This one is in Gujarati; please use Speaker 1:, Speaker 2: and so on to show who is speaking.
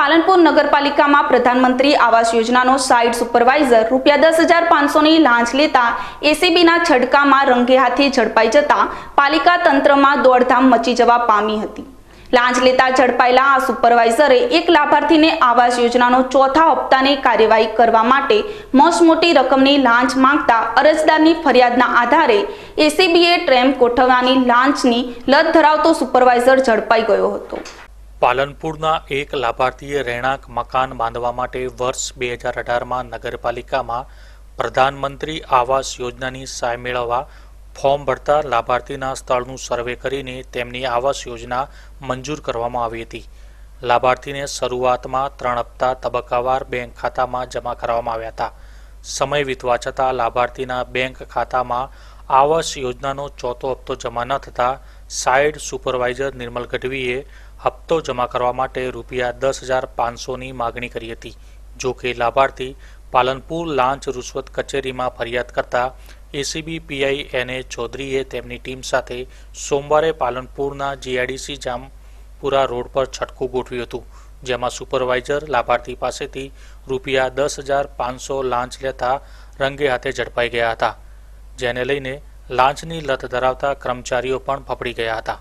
Speaker 1: પાલનપુર નગરપાલિકામાં પ્રધાનમંત્રી આવાસ યોજનાનો સાઇટ સુપરવાઇઝર રૂપિયા દસ હજાર પાંચસોની લાંચ લેતા એસીબીના છડકામાં રંગે હાથે ઝડપાઈ જતા પાલિકા તંત્રમાં દોડધામ મચી જવા પામી હતી. લાંચ લેતા ઝડપાયેલા આ સુપરવાઇઝરે એક લાભાર્થીને આવાસ યોજનાનો ચોથા હપ્તાની કાર્યવાહી કરવા માટે મોસમોટી રકમની લાંચ માંગતા અરજદારની ફરિયાદના આધારે એસીબીએ ટ્રેમ ગોઠવવાની લાંચની લત ધરાવતો સુપરવાઇઝર ઝડપાઈ ગયો હતો.
Speaker 2: પાલનપુરના એક લાભાર્થીએ રહેણાંક મકાન બાંધવા માટે વર્ષ બે હજાર અઢારમાં નગરપાલિકામાં પ્રધાનમંત્રી આવાસ યોજનાની સહાય મેળવવા ફોર્મ ભરતા લાભાર્થીના સ્થળનું સર્વે કરીને તેમની આવાસ યોજના મંજૂર કરવામાં આવી હતી. લાભાર્થીને શરૂઆતમાં ત્રણ હપ્તા તબક્કાવાર બેંક ખાતામાં જમા કરવામાં આવ્યા હતા. સમય વીતવા છતાં લાભાર્થીના બેંક ખાતામાં આવાસ યોજનાનો ચોથો હપ્તો જમા ન થતાં સાઇડ સુપરવાઇઝર નિર્મલ ગઢવીએ હપ્તો જમા કરવા માટે રૂપિયા દસ હજાર પાંચસોની માગણી કરી હતી. જો કે લાભાર્થી પાલનપુર લાંચ રૂશ્વત કચેરીમાં ફરિયાદ કરતા એસીબી પીઆઈ એન એ ચૌધરીએ તેમની ટીમ સાથે સોમવારે પાલનપુરના જીઆઈડીસી જામપુરા રોડ પર છટકું ગોઠવ્યું હતું, જેમાં સુપરવાઇઝર લાભાર્થી પાસેથી રૂપિયા દસ હજાર પાંચસો લાંચ લેતા રંગે હાથે ઝડપાઈ ગયા હતા. જેને લઈને લાંચની લત ધરાવતા કર્મચારીઓ પણ ફફડી ગયા હતા.